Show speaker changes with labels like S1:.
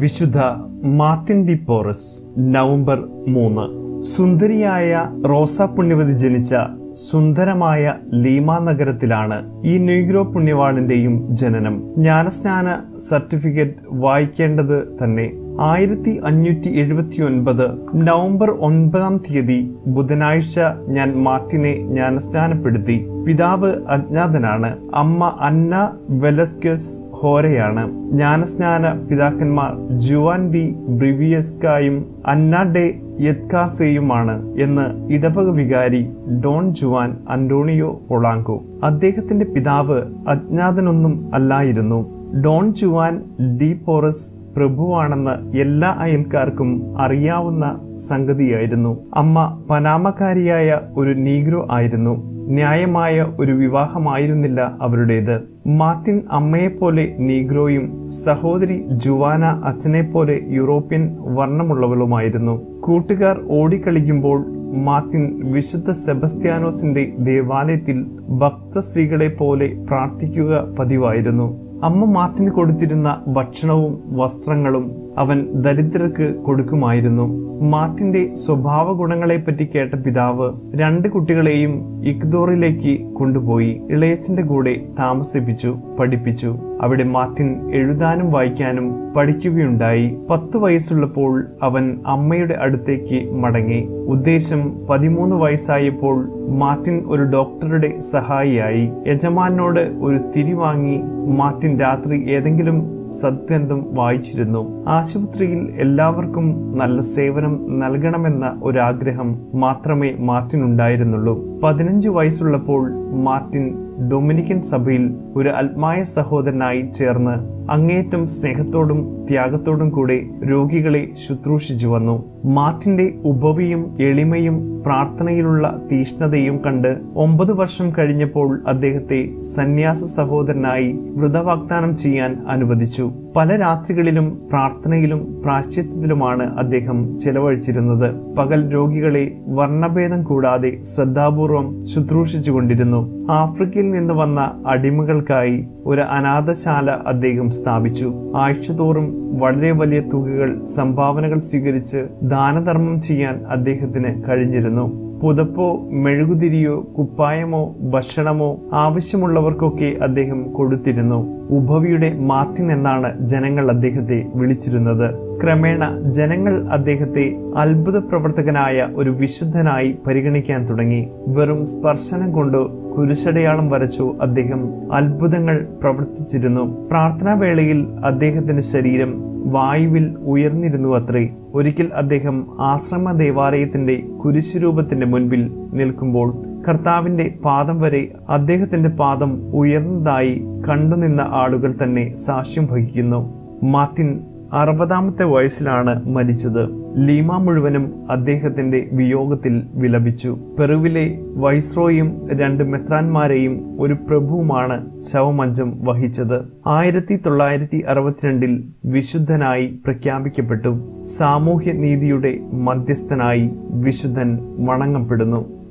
S1: വിശുദ്ധ Martin D porous November മൂന്ന്. സുന്ദരിയായ റോസ പുണ്യവതി ജനിച്ച സുന്ദരമായ ലീമ നഗരത്തിലാണ് ഈ നെയ്ഗ്രോ പുണ്യവാളിന്റെയും ജനനം. ജ്ഞാനസ്നാന സർട്ടിഫിക്കറ്റ് വായിക്കേണ്ടത് തന്നെ ആയിരത്തി അഞ്ഞൂറ്റി എഴുപത്തി ഒൻപത് നവംബർ ഒൻപതാം തീയതി ബുധനാഴ്ച ഞാൻ മാർട്ടിനെ ജ്ഞാനസ്നാനപ്പെടുത്തി പിതാവ് അജ്ഞാതനാണ്. അമ്മ അന്ന വെലസ്കസ് ഹോരയാണ്. ജ്ഞാനസ്നാന പിതാക്കന്മാർ ജുവാൻ ഡി ബ്രിവിയസ്കായും അന്ന ഡെ യത്കാസെയുമാണ് എന്ന് ഇടവക വികാരി ഡോൺ ജുവാൻ അന്റോണിയോ ഒളാങ്കോ. അദ്ദേഹത്തിന്റെ പിതാവ് അജ്ഞാതനൊന്നും അല്ലായിരുന്നു. ഡോൺ ജുവാൻ ഡി പോറസ് പ്രഭുവാണെന്ന് എല്ലാ അയൽക്കാർക്കും അറിയാവുന്ന സംഗതിയായിരുന്നു. അമ്മ പനാമക്കാരിയായ ഒരു നീഗ്രോ ആയിരുന്നു. ന്യായമായ ഒരു വിവാഹമായിരുന്നില്ല അവരുടേത്. മാർട്ടിൻ അമ്മയെപ്പോലെ നീഗ്രോയും സഹോദരി ജുവാന അച്ഛനെപ്പോലെ യൂറോപ്യൻ വർണമുള്ളവളുമായിരുന്നു. കൂട്ടുകാർ ഓടിക്കളിക്കുമ്പോൾ മാർട്ടിൻ വിശുദ്ധ സെബസ്ത്യാനോസിന്റെ ദേവാലയത്തിൽ ഭക്തസ്ത്രീകളെ പോലെ പ്രാർത്ഥിക്കുക പതിവായിരുന്നു. അമ്മ മാർട്ടിന് കൊടുത്തിരുന്ന ഭക്ഷണവും വസ്ത്രങ്ങളും അവൻ ദരിദ്രർക്ക് കൊടുക്കുമായിരുന്നു. മാർട്ടിന്റെ സ്വഭാവ ഗുണങ്ങളെപ്പറ്റി കേട്ട പിതാവ് രണ്ട് കുട്ടികളെയും ഇക്ദോറിലേക്ക് കൊണ്ടുപോയി ഇളയച്ചന്റെ കൂടെ താമസിപ്പിച്ചു പഠിപ്പിച്ചു. അവിടെ മാർട്ടിൻ എഴുതാനും വായിക്കാനും പഠിക്കുകയുണ്ടായി. പത്ത് വയസ്സുള്ളപ്പോൾ അവൻ അമ്മയുടെ അടുത്തേക്ക് മടങ്ങി. ഉദ്ദേശം പതിമൂന്ന് വയസ്സായപ്പോൾ മാർട്ടിൻ ഒരു ഡോക്ടറുടെ സഹായിയായി. യജമാനോട് ഒരു തിരി വാങ്ങി മാർട്ടിൻ രാത്രി ഏതെങ്കിലും സദ്ഗ്രന്ഥം വായിച്ചിരുന്നു. ആശുപത്രിയിൽ എല്ലാവർക്കും നല്ല സേവനം നൽകണമെന്ന ഒരാഗ്രഹം മാത്രമേ മാർട്ടിൻ ഉണ്ടായിരുന്നുള്ളൂ പതിനഞ്ച് വയസ്സുള്ളപ്പോൾ മാർട്ടിൻ ഡൊമിനിക്കൻ സഭയിൽ ഒരു ആത്മായ സഹോദരനായി ചേർന്ന് അങ്ങേറ്റം സ്നേഹത്തോടും ത്യാഗത്തോടും കൂടെ രോഗികളെ ശുശ്രൂഷിച്ചു വന്നു. മാർട്ടിന്റെ ഉപവിയും എളിമയും പ്രാർത്ഥനയിലുള്ള തീഷ്ണതയും കണ്ട് ഒമ്പത് വർഷം കഴിഞ്ഞപ്പോൾ അദ്ദേഹത്തെ സന്യാസ സഹോദരനായി വ്രതവാഗ്ദാനം ചെയ്യാൻ അനുവദിച്ചു. പല രാത്രികളിലും പ്രാർത്ഥനയിലും പ്രാശ്ചിത്യത്തിലുമാണ് അദ്ദേഹം ചെലവഴിച്ചിരുന്നത്. പകൽ രോഗികളെ വർണഭേദം കൂടാതെ ശ്രദ്ധാപൂർവം ശുശ്രൂഷിച്ചുകൊണ്ടിരുന്നു. ആഫ്രിക്കയിൽ നിന്ന് വന്ന അടിമകൾക്കായി ഒരു അനാഥശാല അദ്ദേഹം സ്ഥാപിച്ചു. ആഴ്ചതോറും വളരെ വലിയ തുകകൾ സംഭാവനകൾ സ്വീകരിച്ച് ദാനധർമ്മം ചെയ്യാൻ അദ്ദേഹത്തിന് കഴിഞ്ഞിരുന്നു. പുതപ്പോ മെഴുകുതിരിയോ കുപ്പായമോ ഭക്ഷണമോ ആവശ്യമുള്ളവർക്കൊക്കെ അദ്ദേഹം കൊടുത്തിരുന്നു. ഉഭവിയുടെ മാർട്ടിൻ എന്നാണ് ജനങ്ങൾ അദ്ദേഹത്തെ വിളിച്ചിരുന്നത്. ക്രമേണ ജനങ്ങൾ അദ്ദേഹത്തെ അത്ഭുത പ്രവർത്തകനായ ഒരു വിശുദ്ധനായി പരിഗണിക്കാൻ തുടങ്ങി. വെറും സ്പർശനം കൊണ്ട് കുരിശടയാളം വരച്ചു അദ്ദേഹം അത്ഭുതങ്ങൾ പ്രവർത്തിച്ചിരുന്നു. പ്രാർത്ഥനാവേളയിൽ അദ്ദേഹത്തിന്റെ ശരീരം വായുവിൽ ഉയർന്നിരുന്നു അത്രേ ഒരിക്കൽ അദ്ദേഹം ആശ്രമ ദേവാലയത്തിന്റെ കുരിശുരൂപത്തിന്റെ മുൻപിൽ നിൽക്കുമ്പോൾ കർത്താവിന്റെ പാദം വരെ അദ്ദേഹത്തിന്റെ പാദം ഉയർന്നതായി കണ്ടുനിന്ന ആളുകൾ തന്നെ സാക്ഷ്യം വഹിക്കുന്നു. മാർട്ടിൻ അറുപതാമത്തെ വയസ്സിലാണ് മരിച്ചത്. ലീമ മുഴുവനും അദ്ദേഹത്തിന്റെ വിയോഗത്തിൽ വിലപിച്ചു. പെറുവിലെ വൈസ്രോയും രണ്ട് മെത്രാന്മാരെയും ഒരു പ്രഭുവുമാണ് ശവമഞ്ചം വഹിച്ചത്. ആയിരത്തി തൊള്ളായിരത്തി അറുപത്തിരണ്ടിൽ വിശുദ്ധനായി പ്രഖ്യാപിക്കപ്പെട്ടു. സാമൂഹ്യ നീതിയുടെ മധ്യസ്ഥനായി വിശുദ്ധൻ വണങ്ങപ്പെടുന്നു.